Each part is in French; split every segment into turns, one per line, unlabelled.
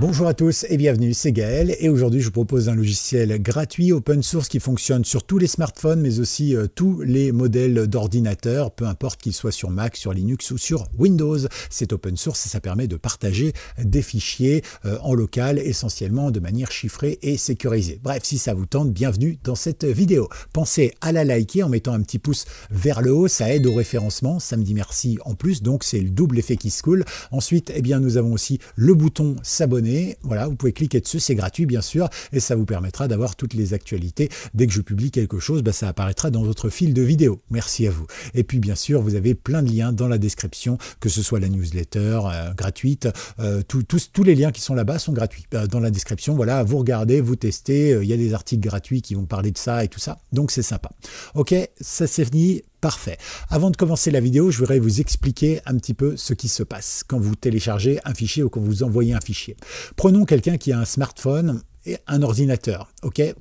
Bonjour à tous et bienvenue, c'est Gaël et aujourd'hui je vous propose un logiciel gratuit open source qui fonctionne sur tous les smartphones mais aussi euh, tous les modèles d'ordinateurs, peu importe qu'ils soient sur Mac, sur Linux ou sur Windows. C'est open source et ça permet de partager des fichiers euh, en local essentiellement de manière chiffrée et sécurisée. Bref, si ça vous tente, bienvenue dans cette vidéo. Pensez à la liker en mettant un petit pouce vers le haut, ça aide au référencement, ça me dit merci en plus, donc c'est le double effet qui se coule. Ensuite, eh bien, nous avons aussi le bouton s'abonner voilà, vous pouvez cliquer dessus, c'est gratuit bien sûr, et ça vous permettra d'avoir toutes les actualités. Dès que je publie quelque chose, bah, ça apparaîtra dans votre fil de vidéo. Merci à vous. Et puis bien sûr, vous avez plein de liens dans la description, que ce soit la newsletter euh, gratuite, euh, tous les liens qui sont là-bas sont gratuits. Euh, dans la description, voilà, vous regardez, vous testez, il y a des articles gratuits qui vont parler de ça et tout ça, donc c'est sympa. Ok, ça c'est fini, Parfait. Avant de commencer la vidéo, je voudrais vous expliquer un petit peu ce qui se passe quand vous téléchargez un fichier ou quand vous envoyez un fichier. Prenons quelqu'un qui a un smartphone et un ordinateur.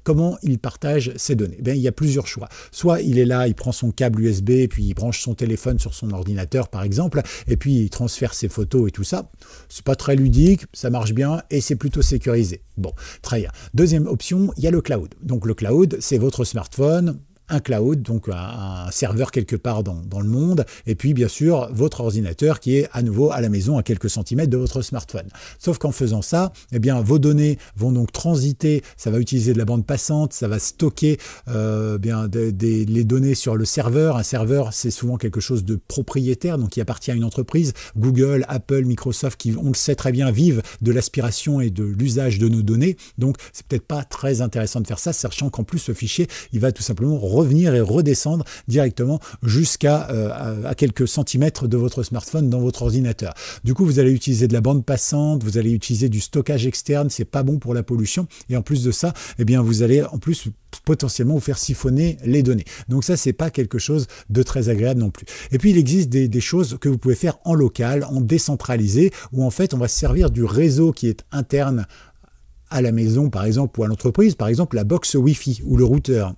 Comment il partage ses données? Eh Il y a plusieurs choix. Soit il est là, il prend son câble USB, puis il branche son téléphone sur son ordinateur, par exemple, et puis il transfère ses photos et tout ça. C'est pas très ludique, ça marche bien et c'est plutôt sécurisé. Bon, très bien. Deuxième option, il y a le cloud. Donc le cloud, c'est votre smartphone, un cloud, donc un, serveur quelque part dans, le monde, et puis bien sûr votre ordinateur qui est à nouveau à la maison à quelques centimètres de votre smartphone. Sauf qu'en faisant ça, eh bien vos données vont donc transiter, ça va utiliser de la bande passante, ça va stocker euh, bien les données sur le serveur. Un serveur, c'est souvent quelque chose de propriétaire, donc qui appartient à une entreprise. Google, Apple, Microsoft, qui on le sait très bien, vivent de l'aspiration et de l'usage de nos données. Donc c'est peut-être pas très intéressant de faire ça, sachant qu'en plus ce fichier, il va tout simplement revenir et redescendre directement jusqu'à euh, quelques centimètres de votre smartphone dans votre ordinateur. Du coup, vous allez utiliser de la bande passante, vous allez utiliser du stockage externe, c'est pas bon pour la pollution. Et en plus de ça, eh bien, vous allez en plus potentiellement vous faire siphonner les données. Donc ça, c'est pas quelque chose de très agréable non plus. Et puis, il existe des, des, choses que vous pouvez faire en local, en décentralisé, où en fait, on va se servir du réseau qui est interne à la maison, par exemple, ou à l'entreprise, par exemple, la box Wi-Fi ou le routeur.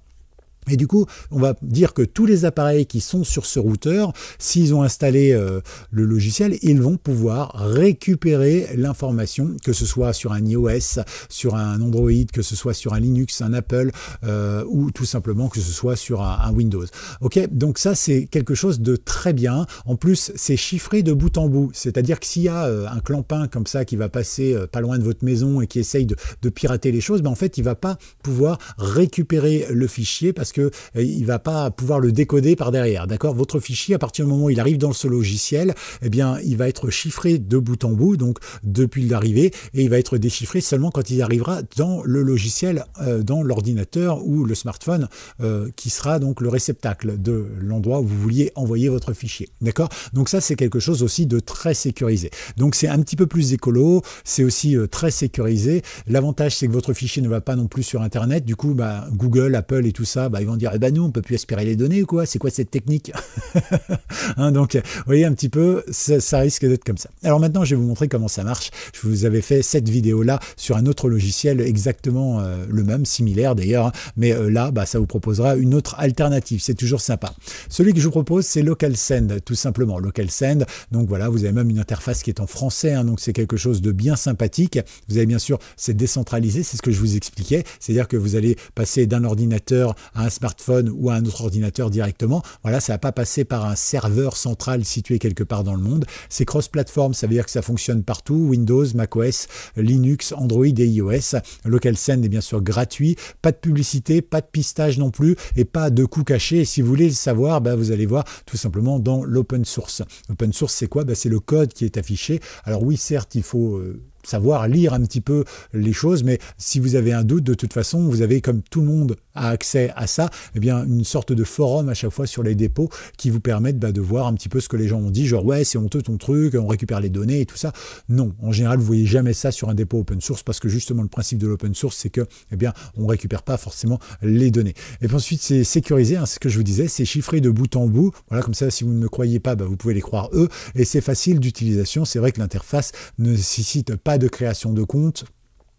Et du coup, on va dire que tous les appareils qui sont sur ce routeur, s'ils ont installé euh, le logiciel, ils vont pouvoir récupérer l'information, que ce soit sur un iOS, sur un Android, que ce soit sur un Linux, un Apple, euh, ou tout simplement que ce soit sur un, Windows. Ok, donc ça c'est quelque chose de très bien. En plus, c'est chiffré de bout en bout, c'est-à-dire que s'il y a euh, un clampin comme ça qui va passer pas loin de votre maison et qui essaye de, pirater les choses, ben en fait, il va pas pouvoir récupérer le fichier parce que euh, va pas pouvoir le décoder par derrière. D'accord? Votre fichier, à partir du moment où il arrive dans ce logiciel, eh bien, il va être chiffré de bout en bout, donc depuis l'arrivée, et il va être déchiffré seulement quand il arrivera dans le logiciel, euh, dans l'ordinateur ou le smartphone, euh, qui sera donc le réceptacle de l'endroit où vous vouliez envoyer votre fichier. D'accord? Donc ça, c'est quelque chose aussi de très sécurisé. Donc c'est un petit peu plus écolo, c'est aussi très sécurisé. L'avantage, c'est que votre fichier ne va pas non plus sur Internet. Du coup, bah, Google, Apple et tout ça, bah, ils vont dire, eh ben nous, on peut plus aspirer les données ou quoi? C'est quoi cette technique? Hein, Donc, vous voyez un petit peu, ça, risque d'être comme ça. Alors maintenant, je vais vous montrer comment ça marche. Je vous avais fait cette vidéo-là sur un autre logiciel exactement euh, le même, similaire d'ailleurs, hein. mais euh, là, bah, ça vous proposera une autre alternative. C'est toujours sympa. Celui que je vous propose, c'est LocalSend, tout simplement. LocalSend, donc voilà, vous avez même une interface qui est en français, hein, donc c'est quelque chose de bien sympathique. Vous avez bien sûr, c'est décentralisé, c'est ce que je vous expliquais, c'est-à-dire que vous allez passer d'un ordinateur à un smartphone ou à un autre ordinateur directement. Voilà, ça va pas passer par un serveur central situé quelque part dans le monde. C'est cross-platform, ça veut dire que ça fonctionne partout, Windows, macOS, Linux, Android et iOS. LocalSend est bien sûr gratuit, pas de publicité, pas de pistage non plus et pas de coûts cachés. si vous voulez le savoir, bah, vous allez voir tout simplement dans l'open source. Open source, c'est quoi? Bah, C'est le code qui est affiché. Alors oui, certes, il faut euh, savoir lire un petit peu les choses, mais si vous avez un doute, de toute façon, vous avez, comme tout le monde a accès à ça, eh bien, une sorte de forum à chaque fois sur les dépôts qui vous permettent bah, de voir un petit peu ce que les gens ont dit, genre ouais, c'est honteux ton truc, on récupère les données et tout ça. Non, en général, vous voyez jamais ça sur un dépôt open source parce que justement, le principe de l'open source, c'est que, eh bien, on récupère pas forcément les données. Et puis ensuite, c'est sécurisé, hein, ce que je vous disais, c'est chiffré de bout en bout. Voilà, comme ça, si vous ne me croyez pas, bah, vous pouvez les croire eux. Et c'est facile d'utilisation. C'est vrai que l'interface ne nécessite pas de création de compte,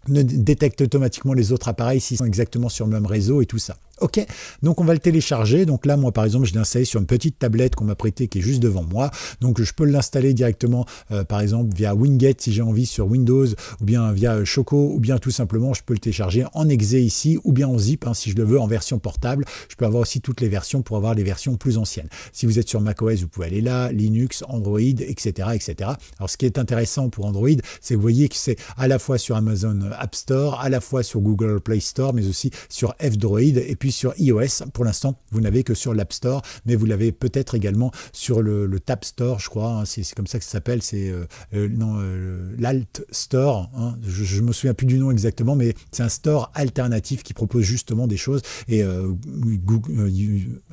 ne détecte automatiquement les autres appareils s'ils sont exactement sur le même réseau et tout ça. Ok, donc on va le télécharger. Donc là, moi par exemple, je l'ai installé sur une petite tablette qu'on m'a prêtée qui est juste devant moi. Donc je peux l'installer directement, euh, par exemple via Winget si j'ai envie sur Windows, ou bien via Choco, ou bien tout simplement je peux le télécharger en exe ici, ou bien en zip hein, si je le veux en version portable. Je peux avoir aussi toutes les versions pour avoir les versions plus anciennes. Si vous êtes sur macOS, vous pouvez aller là, Linux, Android, etc., etc. Alors ce qui est intéressant pour Android, c'est que vous voyez que c'est à la fois sur Amazon App Store, à la fois sur Google Play Store, mais aussi sur F-Droid et puis sur iOS. Pour l'instant, vous n'avez que sur l'App Store, mais vous l'avez peut-être également sur le, Tab Store, je crois. Hein. c'est comme ça que ça s'appelle. C'est euh, euh, euh, l'Alt Store. Hein. je, ne me souviens plus du nom exactement, mais c'est un store alternatif qui propose justement des choses. Et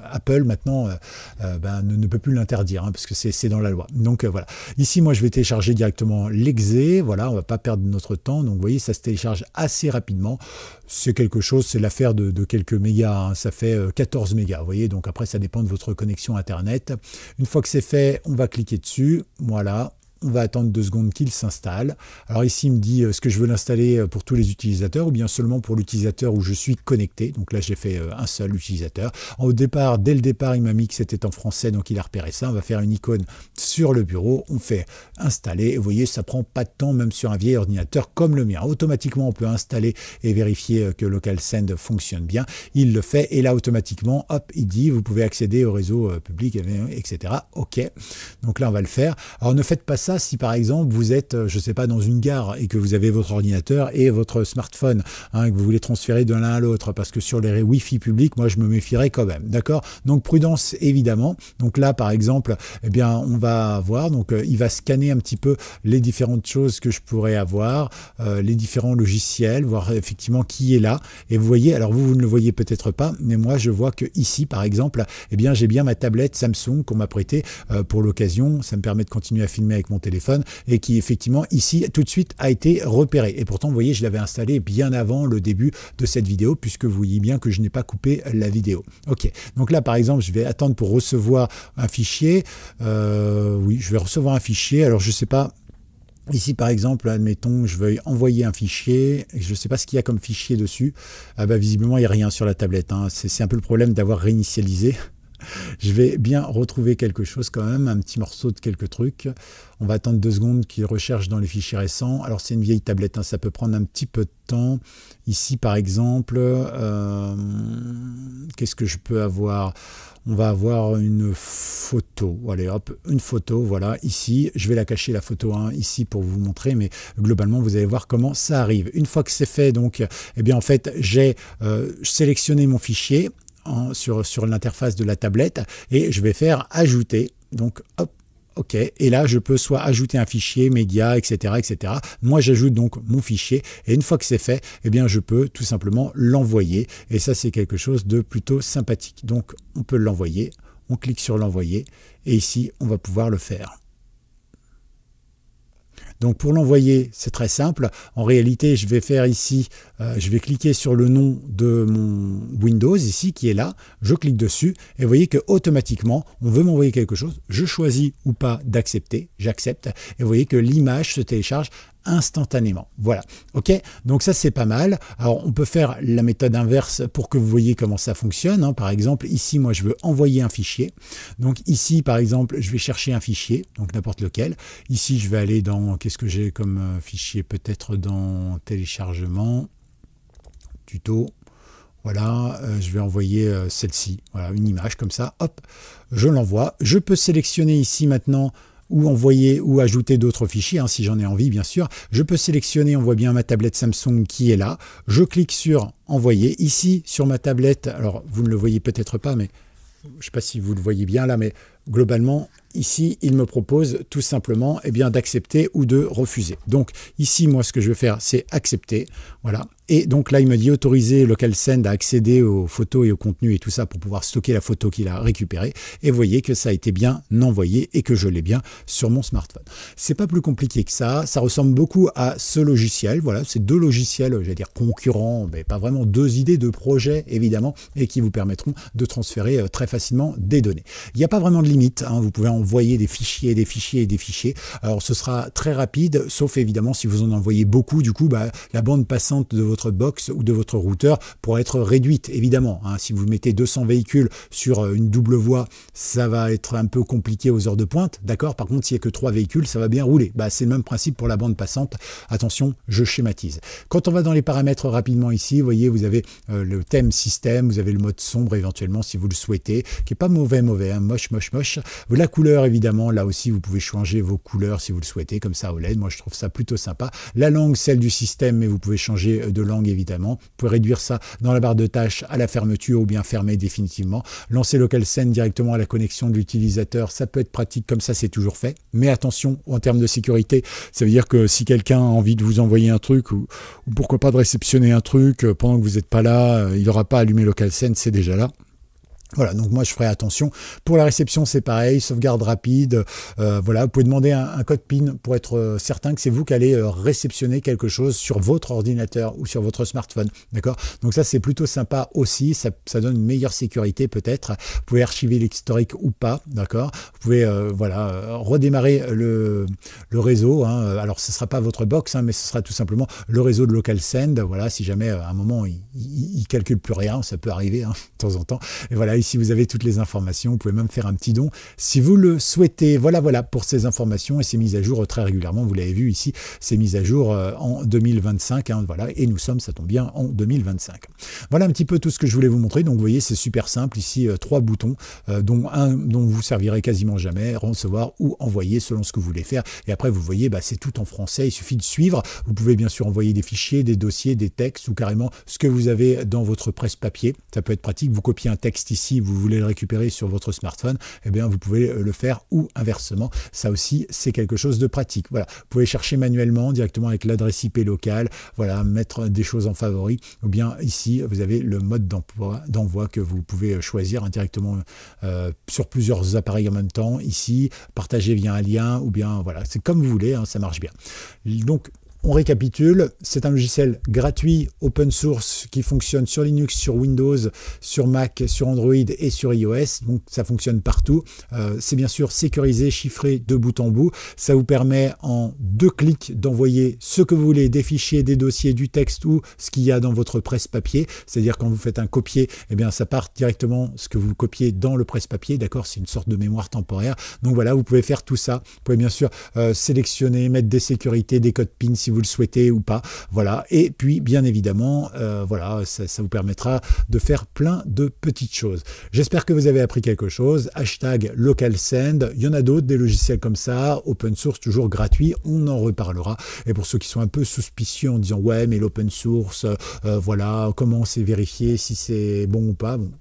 Apple maintenant ben, ne, peut plus l'interdire hein, parce que c'est dans la loi. Donc voilà. Ici, moi, je vais télécharger directement l'exé. Voilà, on va pas perdre notre temps. Donc vous voyez, ça se télécharge assez rapidement c'est quelque chose, c'est l'affaire de, quelques mégas, hein. ça fait 14 euh, mégas, vous voyez, donc après ça dépend de votre connexion Internet. Une fois que c'est fait, on va cliquer dessus, voilà, on va attendre deux secondes qu'il s'installe. Alors ici, il me dit euh, ce que je veux l'installer euh, pour tous les utilisateurs ou bien seulement pour l'utilisateur où je suis connecté. Donc là, j'ai fait euh, un seul utilisateur. Au départ, dès le départ, il m'a mis que c'était en français, donc il a repéré ça. On va faire une icône sur le bureau. On fait installer. Et vous voyez, ça prend pas de temps, même sur un vieil ordinateur comme le mien. Automatiquement, on peut installer et vérifier que LocalSend fonctionne bien. Il le fait et là, automatiquement, hop, il dit vous pouvez accéder au réseau public, etc. OK. Donc là, on va le faire. Alors ne faites pas ça si par exemple vous êtes, euh, je sais pas, dans une gare et que vous avez votre ordinateur et votre smartphone, hein, que vous voulez transférer de l'un à l'autre, parce que sur les Wi-Fi publics, moi je me méfierais quand même, d'accord? Donc prudence évidemment. Donc là par exemple, eh bien on va voir, donc euh, il va scanner un petit peu les différentes choses que je pourrais avoir, euh, les différents logiciels, voir effectivement qui est là. Et vous voyez, alors vous vous ne le voyez peut-être pas, mais moi je vois que ici par exemple, eh bien j'ai bien ma tablette Samsung qu'on m'a prêtée pour l'occasion. Ça me permet de continuer à filmer avec mon téléphone et qui effectivement ici tout de suite a été repéré. Et pourtant, vous voyez, je l'avais installé bien avant le début de cette vidéo puisque vous voyez bien que je n'ai pas coupé la vidéo. Ok, donc là par exemple, je vais attendre pour recevoir un fichier. Euh, oui, je vais recevoir un fichier. Alors je sais pas, Ici, par exemple, admettons, je veuille envoyer un fichier, je ne sais pas ce qu'il y a comme fichier dessus. Ah bah, visiblement, il n'y a rien sur la tablette. Hein. C'est un peu le problème d'avoir réinitialisé. je vais bien retrouver quelque chose quand même, un petit morceau de quelques trucs. On va attendre deux secondes qu'il recherche dans les fichiers récents. Alors c'est une vieille tablette, hein, ça peut prendre un petit peu de temps. Ici par exemple, euh, qu'est-ce que je peux avoir? On va avoir une photo. Allez hop, une photo, voilà, ici. Je vais la cacher la photo hein, ici pour vous montrer, mais globalement, vous allez voir comment ça arrive. Une fois que c'est fait, donc, eh bien en fait, j'ai euh, sélectionné mon fichier sur, l'interface de la tablette et je vais faire ajouter. Donc hop, OK. Et là, je peux soit ajouter un fichier, média, etc., etc. Moi, j'ajoute donc mon fichier. Et une fois que c'est fait, eh bien, je peux tout simplement l'envoyer. Et ça, c'est quelque chose de plutôt sympathique. Donc, on peut l'envoyer. On clique sur l'envoyer. Et ici, on va pouvoir le faire. Donc pour l'envoyer, c'est très simple. En réalité, je vais faire ici, euh, je vais cliquer sur le nom de mon Windows ici qui est là. Je clique dessus et vous voyez que automatiquement, on veut m'envoyer quelque chose. Je choisis ou pas d'accepter. J'accepte et vous voyez que l'image se télécharge instantanément. Voilà. OK? Donc ça, c'est pas mal. Alors, on peut faire la méthode inverse pour que vous voyez comment ça fonctionne. Hein. Par exemple, ici, moi, je veux envoyer un fichier. Donc ici, par exemple, je vais chercher un fichier, donc n'importe lequel. Ici, je vais aller dans, qu'est-ce que j'ai comme euh, fichier? Peut-être dans téléchargement, tuto. Voilà, euh, je vais envoyer euh, celle-ci, voilà, une image comme ça, hop, je l'envoie. Je peux sélectionner ici maintenant ou envoyer ou ajouter d'autres fichiers, hein, si j'en ai envie bien sûr. Je peux sélectionner, on voit bien ma tablette Samsung qui est là. Je clique sur envoyer. Ici, sur ma tablette, alors vous ne le voyez peut-être pas, mais je ne sais pas si vous le voyez bien là, mais globalement, ici, il me propose tout simplement eh bien d'accepter ou de refuser. Donc ici, moi, ce que je vais faire, c'est accepter. Voilà. Et donc là, il me dit autoriser LocalSend à accéder aux photos et au contenu et tout ça pour pouvoir stocker la photo qu'il a récupérée. Et voyez que ça a été bien envoyé et que je l'ai bien sur mon smartphone. C'est pas plus compliqué que ça. Ça ressemble beaucoup à ce logiciel. Voilà, c'est deux logiciels, j'allais dire concurrents, mais pas vraiment deux idées de projet évidemment, et qui vous permettront de transférer euh, très facilement des données. Il n'y a pas vraiment de limite. Hein. Vous pouvez envoyer des fichiers, des fichiers et des fichiers. Alors ce sera très rapide, sauf évidemment si vous en envoyez beaucoup. Du coup, bah, la bande passante de votre votre box ou de votre routeur pourra être réduite, évidemment. Hein. Si vous mettez 200 véhicules sur euh, une double voie, ça va être un peu compliqué aux heures de pointe, d'accord? Par contre, s'il n'y a que 3 véhicules, ça va bien rouler. Bah, c'est le même principe pour la bande passante. Attention, je schématise. Quand on va dans les paramètres rapidement ici, vous voyez, vous avez euh, le thème système, vous avez le mode sombre éventuellement si vous le souhaitez, qui est pas mauvais, mauvais, hein, moche, moche, moche. La couleur, évidemment, là aussi, vous pouvez changer vos couleurs si vous le souhaitez, comme ça OLED. Moi, je trouve ça plutôt sympa. La langue, celle du système, mais vous pouvez changer euh, de évidemment. Vous pouvez réduire ça dans la barre de tâches à la fermeture ou bien fermer définitivement. Lancer Local Send directement à la connexion de l'utilisateur, ça peut être pratique, comme ça, c'est toujours fait. Mais attention, en termes de sécurité, ça veut dire que si quelqu'un a envie de vous envoyer un truc ou, ou pourquoi pas de réceptionner un truc euh, pendant que vous n'êtes pas là, euh, il n'aura pas allumé Local Send, c'est déjà là. Voilà, donc moi je ferai attention. Pour la réception, c'est pareil, sauvegarde rapide. Euh, voilà, vous pouvez demander un, code PIN pour être euh, certain que c'est vous qui allez euh, réceptionner quelque chose sur votre ordinateur ou sur votre smartphone. D'accord? Donc ça, c'est plutôt sympa aussi. Ça, donne une meilleure sécurité peut-être. Vous pouvez archiver l'historique ou pas. D'accord? Vous pouvez voilà redémarrer le, réseau. Hein. Alors ce ne sera pas votre box, hein, mais ce sera tout simplement le réseau de local send. Voilà, si jamais à un moment il, ne calcule plus rien, ça peut arriver hein, de temps en temps. Et voilà ici vous avez toutes les informations, vous pouvez même faire un petit don si vous le souhaitez. Voilà, voilà pour ces informations et ces mises à jour très régulièrement. Vous l'avez vu ici, ces mises à jour euh, en 2025. Hein, voilà, et nous sommes, ça tombe bien, en 2025. Voilà un petit peu tout ce que je voulais vous montrer. Donc vous voyez, c'est super simple. Ici, euh, trois boutons, euh, dont un dont vous servirez quasiment jamais, recevoir ou envoyer selon ce que vous voulez faire. Et après, vous voyez, bah, c'est tout en français. Il suffit de suivre. Vous pouvez bien sûr envoyer des fichiers, des dossiers, des textes ou carrément ce que vous avez dans votre presse papier. Ça peut être pratique. Vous copiez un texte ici vous voulez le récupérer sur votre smartphone, eh bien vous pouvez le faire ou inversement. Ça aussi, c'est quelque chose de pratique. Voilà, vous pouvez chercher manuellement directement avec l'adresse IP locale, voilà, mettre des choses en favori, ou bien ici, vous avez le mode d'envoi que vous pouvez choisir directement euh, sur plusieurs appareils en même temps. Ici, partager via un lien, ou bien voilà, c'est comme vous voulez, hein, ça marche bien. Donc on récapitule, c'est un logiciel gratuit, open source, qui fonctionne sur Linux, sur Windows, sur Mac, sur Android et sur iOS, donc ça fonctionne partout. Euh, c'est bien sûr sécurisé, chiffré de bout en bout. Ça vous permet en deux clics d'envoyer ce que vous voulez, des fichiers, des dossiers, du texte ou ce qu'il y a dans votre presse-papier. C'est-à-dire quand vous faites un copier, eh bien ça part directement ce que vous copiez dans le presse-papier, d'accord? C'est une sorte de mémoire temporaire. Donc voilà, vous pouvez faire tout ça. Vous pouvez bien sûr euh, sélectionner, mettre des sécurités, des codes PIN si vous le souhaitez ou pas. Voilà. Et puis, bien évidemment, euh, voilà, ça, vous permettra de faire plein de petites choses. J'espère que vous avez appris quelque chose. Hashtag LocalSend. Il y en a d'autres, des logiciels comme ça, open source, toujours gratuit. On en reparlera. Et pour ceux qui sont un peu suspicieux en disant ouais, mais l'open source, euh, voilà, comment c'est vérifié si c'est bon ou pas. Bon,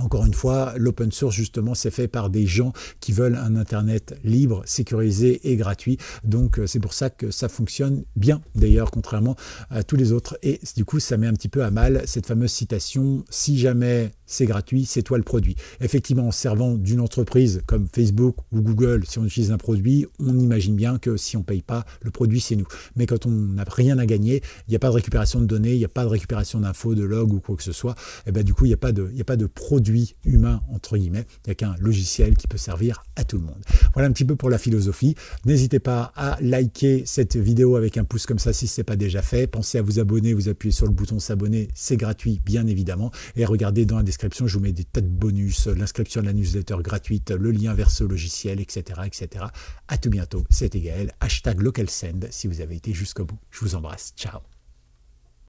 encore une fois, l'open source, justement, c'est fait par des gens qui veulent un Internet libre, sécurisé et gratuit. Donc, euh, c'est pour ça que ça fonctionne bien, d'ailleurs, contrairement à tous les autres. Et du coup, ça met un petit peu à mal cette fameuse citation, si jamais c'est gratuit, c'est toi le produit. Effectivement, en servant d'une entreprise comme Facebook ou Google, si on utilise un produit, on imagine bien que si on ne paye pas, le produit, c'est nous. Mais quand on n'a rien à gagner, il n'y a pas de récupération de données, il n'y a pas de récupération d'infos, de logs ou quoi que ce soit, et eh ben, du coup, il n'y a, a pas de produit humain, entre guillemets. Il n'y a qu'un logiciel qui peut servir à tout le monde. Voilà un petit peu pour la philosophie. N'hésitez pas à liker cette vidéo avec un pouce comme ça si ce n'est pas déjà fait. Pensez à vous abonner, vous appuyez sur le bouton s'abonner, c'est gratuit, bien évidemment. Et regardez dans la description je vous mets des tas de bonus, l'inscription de la newsletter gratuite, le lien vers ce logiciel, etc. etc. À tout bientôt, c'était Gaël. Hashtag LocalSend si vous avez été jusqu'au bout. Je vous embrasse. Ciao